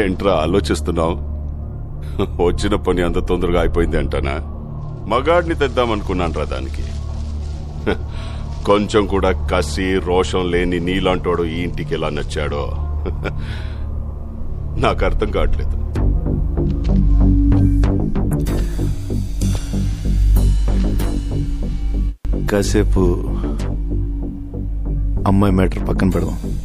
ఏంట్రా ఆలోచిస్తున్నావు? వచ్చిన పని అంత తొందరగా అయిపోయింది అంటానా? మగాడిని తెద్దామనుకున్నాను రా దానికి. కొంచెం కూడా కసి రోషం లేని నీలాంటోడు ఈ ఇంటికి ఎలా నచ్చాడో. నాకు అర్థం కావట్లేదు. కాసేపు అమ్మాయి మ్యాటర్ పక్కన పెడదాం.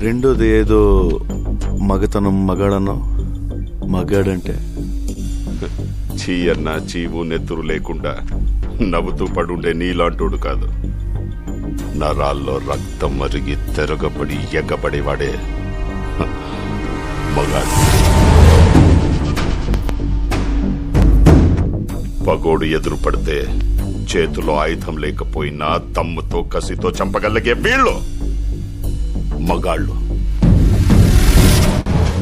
రెండోది ఏదో మగతనం మగాడనో. మగాడంటే? చీ అన్న చీవు నెత్తురు లేకుండా నవ్వుతూ పడుండే నీలాంటోడు కాదు. నరాల్లో రక్తం మరిగి తెరగబడి ఎగబడేవాడే మగాడు. పగోడు ఎదురు పడితే చేతిలో ఆయుధం లేకపోయినా తమ్ముతో కసితో చంపగలిగే వీళ్ళు మగాళ్ళు.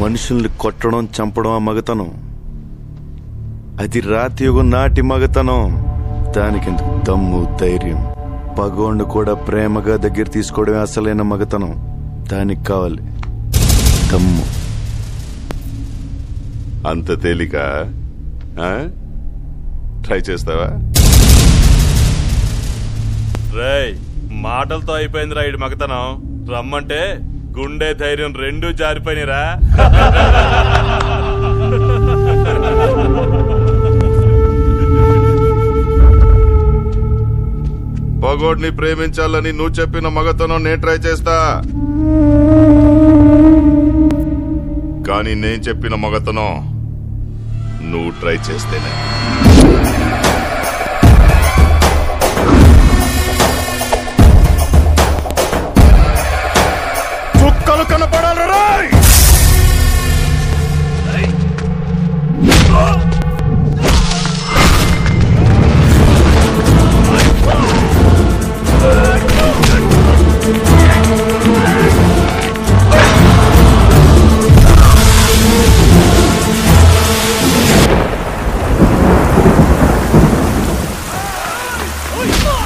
మనుషుల్ని కొట్టడం చంపడం ఆ మగతనం. అది రాతి యుగం నాటి మగతనం. దానికెందుకు దమ్ము ధైర్యం? పగోండు కూడా ప్రేమగా దగ్గర తీసుకోవడమే అసలైన మగతనం. దానికి కావాలి దమ్ము. అంత తేలిక? ట్రై చేస్తావా? రేయ్ మాటలతో అయిపోయిందిరా ఇడి మగతనం. రమ్మంటే గుండె ధైర్యం రెండూ జారిపోయినరా. పగోడ్ని ప్రేమించాలని నువ్వు చెప్పిన మగతనం నేను ట్రై చేస్తా. కానీ నేను చెప్పిన మగతనం నువ్వు ట్రై చేస్తేనే. నువ్వు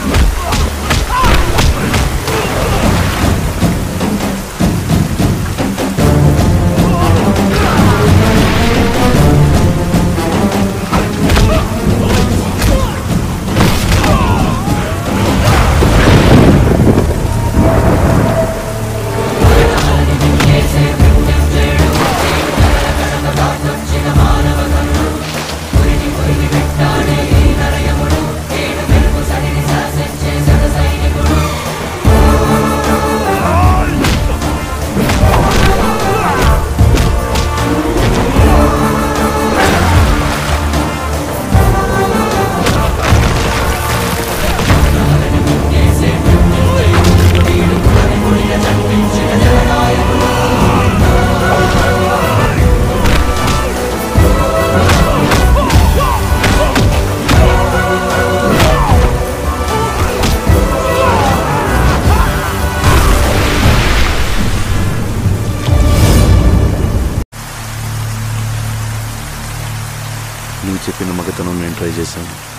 చెప్పిన మగతనం నేను ట్రై చేశాను.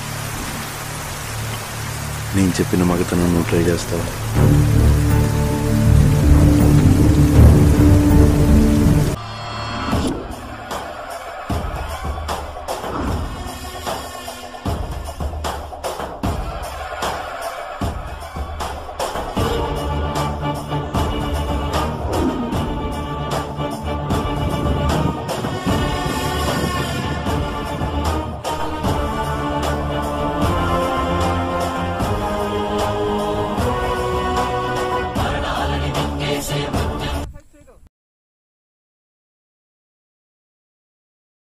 నేను చెప్పిన మగతనం నువ్వు ట్రై చేస్తావా?